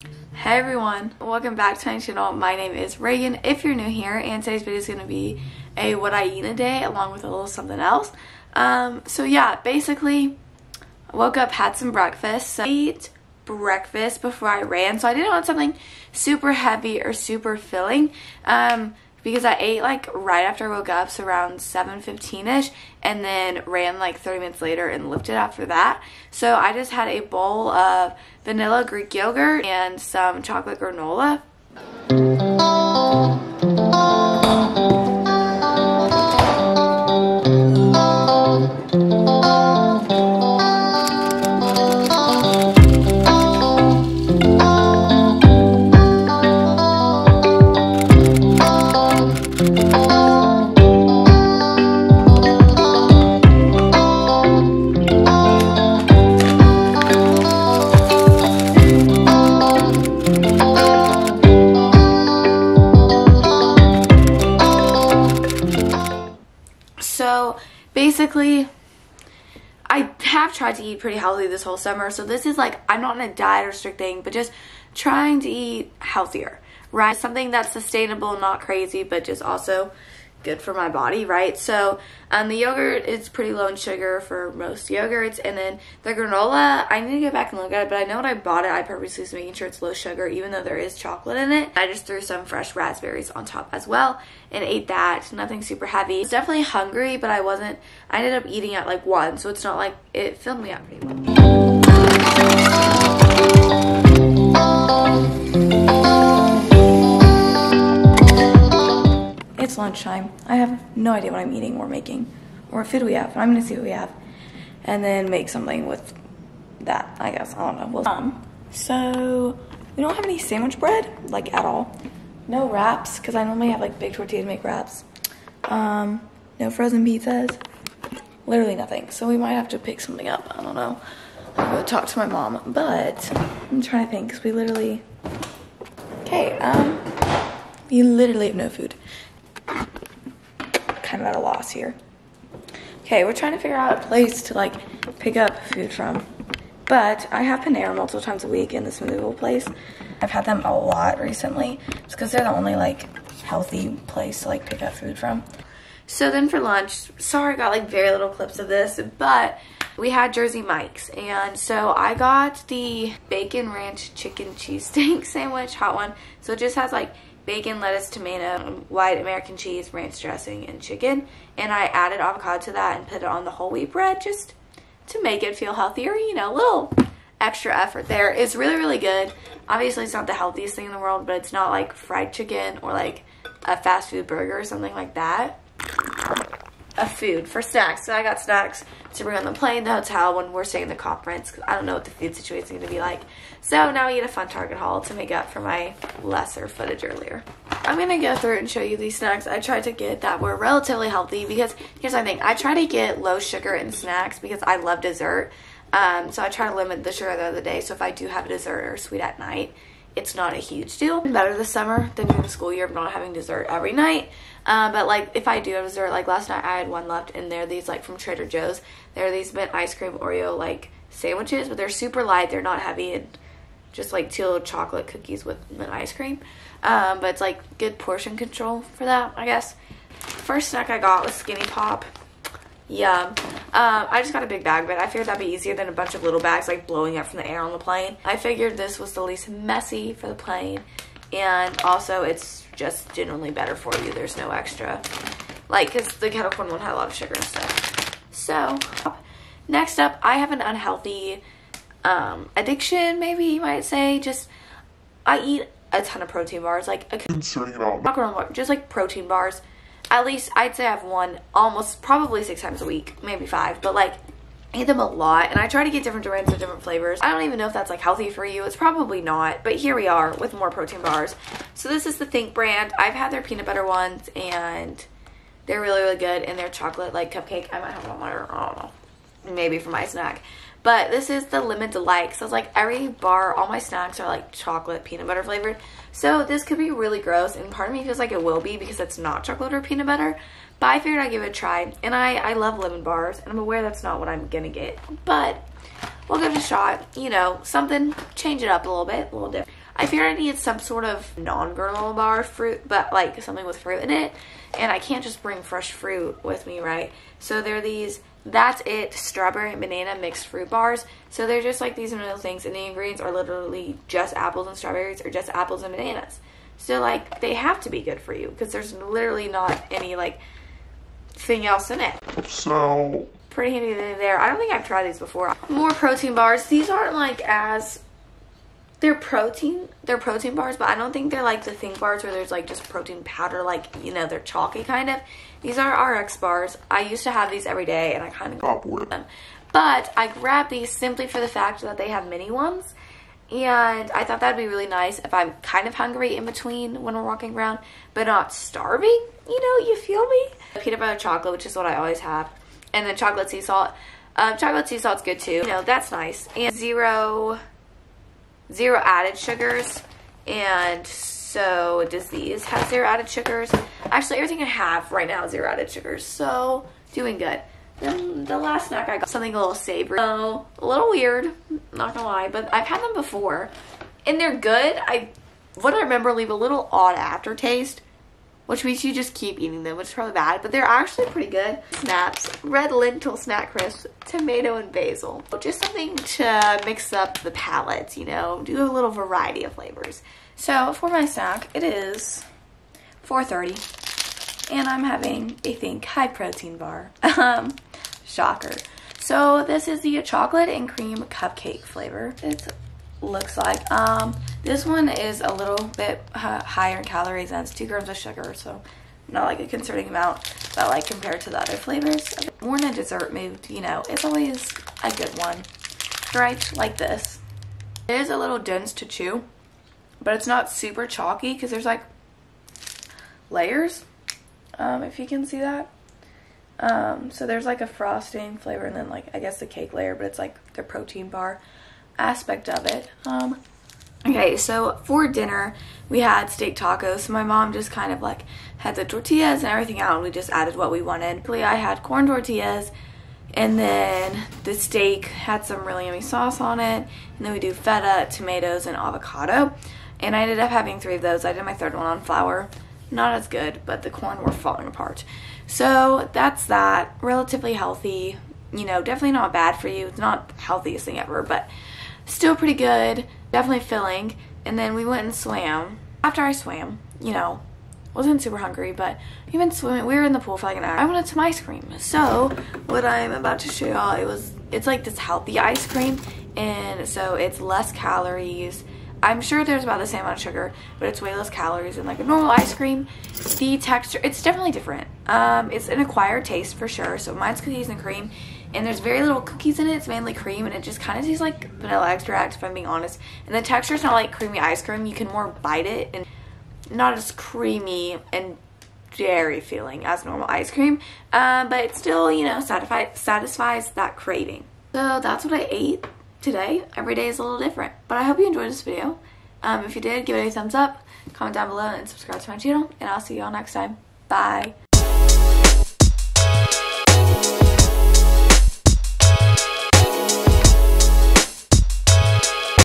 Hey everyone, welcome back to my channel. My name is Reagan if you're new here and today's video is going to be a what I eat in a day along with a little something else. Um, so yeah, basically I woke up, had some breakfast, so I ate breakfast before I ran so I didn't want something super heavy or super filling. Um, because I ate like right after I woke up, so around 7.15ish, and then ran like 30 minutes later and lifted after that. So I just had a bowl of vanilla Greek yogurt and some chocolate granola. So basically, I have tried to eat pretty healthy this whole summer. So this is like, I'm not in a diet or strict thing, but just trying to eat healthier, right? Something that's sustainable, not crazy, but just also good for my body, right? So um, the yogurt is pretty low in sugar for most yogurts. And then the granola, I need to get back and look at it, but I know when I bought it, I purposely was making sure it's low sugar, even though there is chocolate in it. I just threw some fresh raspberries on top as well and ate that. Nothing super heavy. I was definitely hungry, but I wasn't, I ended up eating at like 1, so it's not like, it filled me up pretty well. Lunchtime. I have no idea what I'm eating or making or food we have. I'm gonna see what we have and then make something with that, I guess. I don't know. We'll um, so we don't have any sandwich bread, like at all. No wraps, because I normally have like big tortilla to make wraps. Um, no frozen pizzas. Literally nothing. So we might have to pick something up. I don't know. I'll go talk to my mom. But I'm trying to think because we literally Okay, um we literally have no food kind of at a loss here. Okay, we're trying to figure out a place to like pick up food from. But I have Panera multiple times a week in this movable place. I've had them a lot recently. It's because they're the only like healthy place to like pick up food from. So then for lunch, sorry I got like very little clips of this, but we had Jersey Mike's. And so I got the bacon ranch chicken cheese steak sandwich, hot one. So it just has like bacon, lettuce, tomato, white American cheese, ranch dressing, and chicken. And I added avocado to that and put it on the whole wheat bread just to make it feel healthier. You know, a little extra effort there. It's really, really good. Obviously, it's not the healthiest thing in the world, but it's not like fried chicken or like a fast food burger or something like that A food for snacks. So I got snacks to bring on the plane, the hotel when we're staying in the conference. Cause I don't know what the food situation is going to be like. So now we get a fun Target haul to make up for my lesser footage earlier. I'm going to go through and show you these snacks I tried to get that were relatively healthy because here's my thing. I try to get low sugar in snacks because I love dessert. Um, so I try to limit the sugar the other day. So if I do have a dessert or sweet at night, it's not a huge deal. Better this summer than during the school year of not having dessert every night. Uh, but like if I do have dessert, like last night I had one left and they're these like from Trader Joe's. They're these mint ice cream Oreo like sandwiches, but they're super light. They're not heavy and just like teal chocolate cookies with mint ice cream. Um, but it's like good portion control for that, I guess. First snack I got was Skinny Pop. Yum. Um, I just got a big bag, but I figured that'd be easier than a bunch of little bags like blowing up from the air on the plane. I figured this was the least messy for the plane, and also it's just generally better for you. There's no extra, like, because the kettle corn one had a lot of sugar and stuff. So, next up, I have an unhealthy um, addiction, maybe you might say. Just, I eat a ton of protein bars, like, a, not just like protein bars at least I'd say I have one almost probably six times a week, maybe five, but like I eat them a lot and I try to get different brands of different flavors. I don't even know if that's like healthy for you. It's probably not, but here we are with more protein bars. So this is the Think brand. I've had their peanut butter ones and they're really, really good and their chocolate like cupcake. I might have one more, I don't know, maybe for my snack. But this is the Lemon Delight. So it's like every bar, all my snacks are like chocolate peanut butter flavored. So this could be really gross and part of me feels like it will be because it's not chocolate or peanut butter. But I figured I'd give it a try. And I, I love lemon bars and I'm aware that's not what I'm gonna get. But we'll give it a shot. You know, something, change it up a little bit, a little different. I figured I needed some sort of non-granola bar fruit, but like something with fruit in it. And I can't just bring fresh fruit with me, right? So they're these that's it. Strawberry and banana mixed fruit bars. So they're just like these little things and the ingredients are literally just apples and strawberries or just apples and bananas. So like they have to be good for you because there's literally not any like thing else in it. So, pretty handy there. I don't think i've tried these before. More protein bars. These aren't like as they're protein they're protein bars but i don't think they're like the think bars where there's like just protein powder like you know they're chalky kind of. These are rx bars. I used to have these every day and i kind of Pop with. them. But i grabbed these simply for the fact that they have mini ones and i thought that'd be really nice if i'm kind of hungry in between when we're walking around but not starving you know you feel me? Peanut butter chocolate which is what i always have and then chocolate sea salt. Um, chocolate sea salt's good too. You know that's nice. And zero zero added sugars and so does these have zero added sugars? Actually everything i have right now is zero added sugars so doing good. Then the last snack i got something a little savory. So a little weird not gonna lie but i've had them before and they're good. I what i remember leave a little odd aftertaste which means you just keep eating them, which is probably bad, but they're actually pretty good. Snaps, red lentil snack crisps, tomato and basil. Just something to mix up the palates, you know, do a little variety of flavors. So for my snack, it is 4.30 and I'm having a think high protein bar. Um, shocker. So this is the chocolate and cream cupcake flavor. It looks like. Um, this one is a little bit higher in calories and it's two grams of sugar, so not like a concerning amount, but like compared to the other flavors. More in a dessert mood, you know, it's always a good one, right? Like this. It is a little dense to chew, but it's not super chalky because there's like layers, um, if you can see that. Um, so there's like a frosting flavor and then like I guess the cake layer, but it's like the protein bar aspect of it. Um, okay, so for dinner we had steak tacos. So my mom just kind of like had the tortillas and everything out, and we just added what we wanted. I had corn tortillas, and then the steak had some really yummy sauce on it, and then we do feta, tomatoes, and avocado. And I ended up having three of those. I did my third one on flour. Not as good, but the corn were falling apart. So that's that. Relatively healthy. You know, definitely not bad for you. It's not the healthiest thing ever, but still pretty good. Definitely filling. And then we went and swam. After I swam, you know, wasn't super hungry, but we've swimming. We were in the pool for like an hour. I wanted some ice cream. So what I'm about to show y'all, it was, it's like this healthy ice cream. And so it's less calories. I'm sure there's about the same amount of sugar, but it's way less calories than like a normal ice cream. The texture, it's definitely different. Um, it's an acquired taste for sure. So mine's cookies and cream, and there's very little cookies in it. It's mainly cream, and it just kind of tastes like vanilla extract, if I'm being honest. And the texture is not like creamy ice cream. You can more bite it, and not as creamy and dairy feeling as normal ice cream. Um, but it still, you know, satisfy, satisfies that craving. So that's what I ate today. Every day is a little different. But I hope you enjoyed this video. Um, if you did, give it a thumbs up, comment down below, and subscribe to my channel. And I'll see y'all next time. Bye.